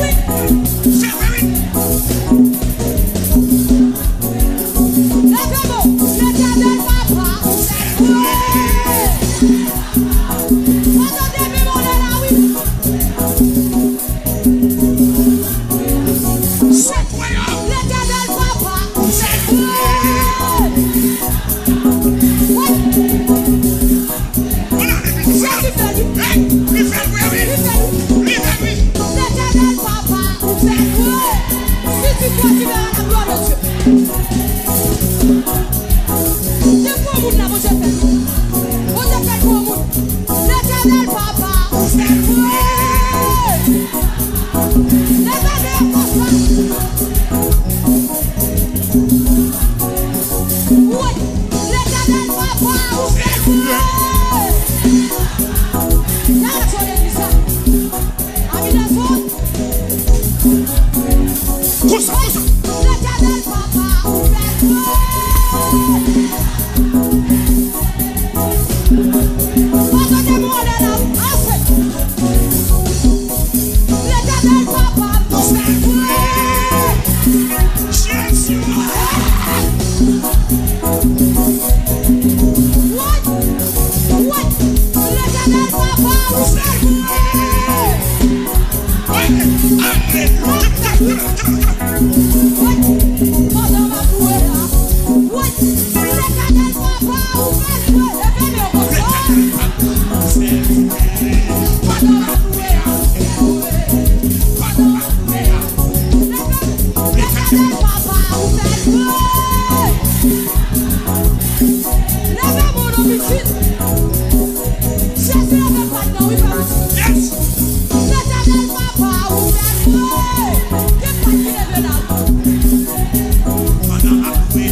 Fait Alléluia. Yes.